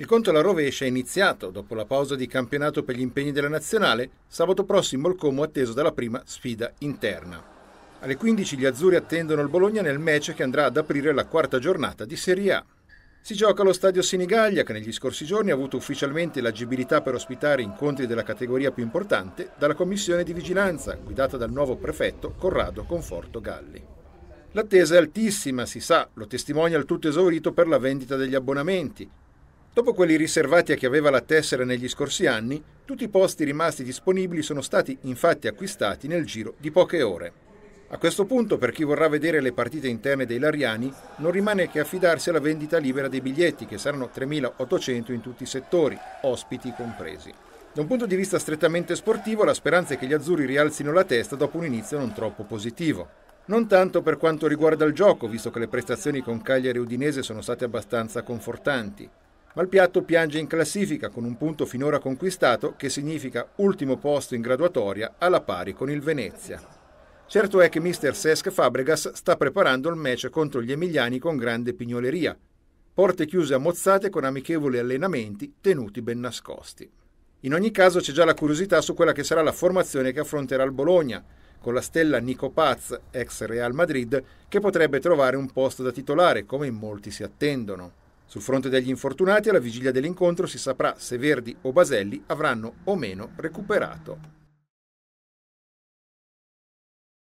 Il conto alla rovescia è iniziato dopo la pausa di campionato per gli impegni della nazionale. Sabato prossimo il Como atteso dalla prima sfida interna. Alle 15 gli azzurri attendono il Bologna nel match che andrà ad aprire la quarta giornata di Serie A. Si gioca allo stadio Senigallia che negli scorsi giorni ha avuto ufficialmente l'agibilità per ospitare incontri della categoria più importante dalla commissione di vigilanza guidata dal nuovo prefetto Corrado Conforto Galli. L'attesa è altissima, si sa, lo testimonia il tutto esaurito per la vendita degli abbonamenti. Dopo quelli riservati a chi aveva la tessera negli scorsi anni, tutti i posti rimasti disponibili sono stati infatti acquistati nel giro di poche ore. A questo punto, per chi vorrà vedere le partite interne dei Lariani, non rimane che affidarsi alla vendita libera dei biglietti, che saranno 3.800 in tutti i settori, ospiti compresi. Da un punto di vista strettamente sportivo, la speranza è che gli azzurri rialzino la testa dopo un inizio non troppo positivo. Non tanto per quanto riguarda il gioco, visto che le prestazioni con Cagliari e Udinese sono state abbastanza confortanti, ma il piatto piange in classifica con un punto finora conquistato che significa ultimo posto in graduatoria alla pari con il Venezia. Certo è che mister Cesc Fabregas sta preparando il match contro gli emiliani con grande pignoleria. Porte chiuse a mozzate con amichevoli allenamenti tenuti ben nascosti. In ogni caso c'è già la curiosità su quella che sarà la formazione che affronterà il Bologna, con la stella Nico Paz, ex Real Madrid, che potrebbe trovare un posto da titolare, come in molti si attendono. Sul fronte degli infortunati, alla vigilia dell'incontro si saprà se Verdi o Baselli avranno o meno recuperato.